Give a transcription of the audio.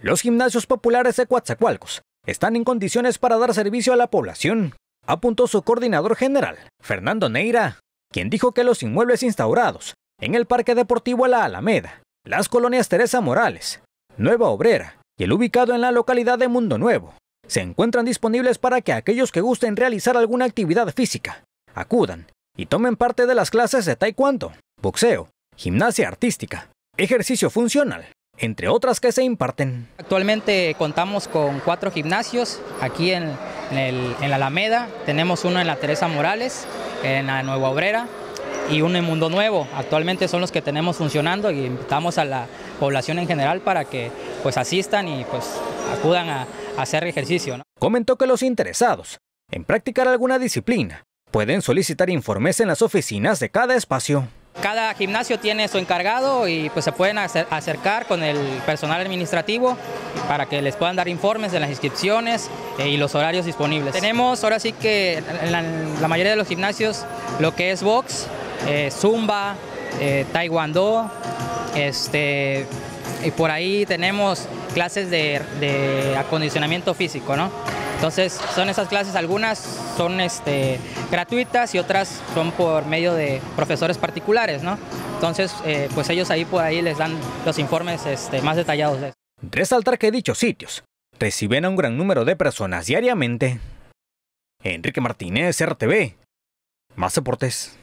Los gimnasios populares de Coatzacoalcos están en condiciones para dar servicio a la población, apuntó su coordinador general, Fernando Neira, quien dijo que los inmuebles instaurados en el Parque Deportivo La Alameda, las colonias Teresa Morales, Nueva Obrera y el ubicado en la localidad de Mundo Nuevo, se encuentran disponibles para que aquellos que gusten realizar alguna actividad física acudan y tomen parte de las clases de taekwondo, boxeo, gimnasia artística, ejercicio funcional, entre otras que se imparten. Actualmente contamos con cuatro gimnasios aquí en, la Alameda, tenemos uno en la Teresa Morales, en la Nueva Obrera y uno en Mundo Nuevo. Actualmente son los que tenemos funcionando y invitamos a la población en general para que pues asistan y pues acudan a, hacer ejercicio. Comentó que los interesados en practicar alguna disciplina pueden solicitar informes en las oficinas de cada espacio. Cada gimnasio tiene su encargado y pues se pueden acercar con el personal administrativo para que les puedan dar informes de las inscripciones eh, y los horarios disponibles. Tenemos ahora sí que en la, mayoría de los gimnasios lo que es box, eh, zumba, eh, taekwondo, este, y por ahí tenemos clases de, de acondicionamiento físico, ¿no? Entonces son esas clases, algunas son este, gratuitas y otras son por medio de profesores particulares, ¿no? Entonces, eh, pues ellos ahí por ahí les dan los informes este, más detallados. De Resaltar que dichos sitios reciben a un gran número de personas diariamente. Enrique Martínez, RTV. Más deportes.